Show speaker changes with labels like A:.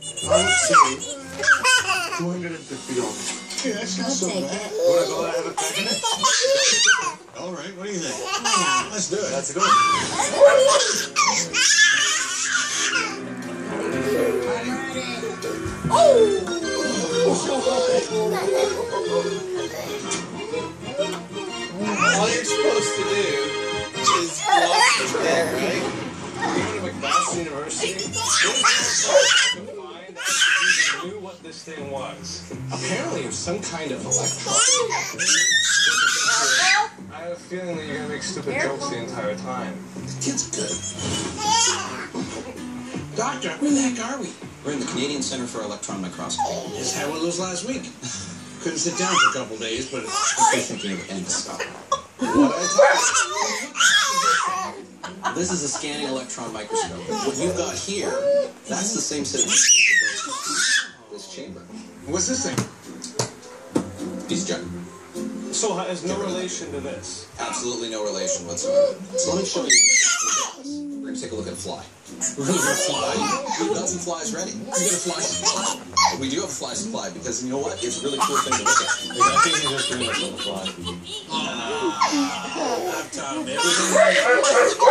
A: I would say two hundred and fifty dollars.
B: Yeah, that's not
C: I'll
B: so bad.
A: Wanna go out and have a crack at it?
B: All right, what do you think? Let's do it.
A: That's a good one.
D: All you're supposed to do is block the bed, right? You go to McMaster University. Find out you knew what this thing was. Apparently, it's some kind of electron. I have a feeling that you're gonna make stupid jokes the entire time.
B: The kid's good. Doctor, where the heck are we?
E: We're in the Canadian Center for Electron Microscopy.
B: Just had one of those last week. Couldn't sit down for a couple days, but
E: You're thinking of endoscope.
D: What I told
E: This is a scanning electron microscope. What you've got here, that's the same set of chamber.
B: what's this thing?
E: Junk.
D: you. So has no relation to this.
E: Absolutely no relation whatsoever. So let me show you what this thing does. We're gonna take a look at a fly.
B: We're gonna go fly.
E: We've got some flies ready.
B: We're gonna fly some
E: We do have a fly supply because you know what? It's a really cool thing to look at.
D: I think he's just doing this on the fly.
B: I've taught him everything.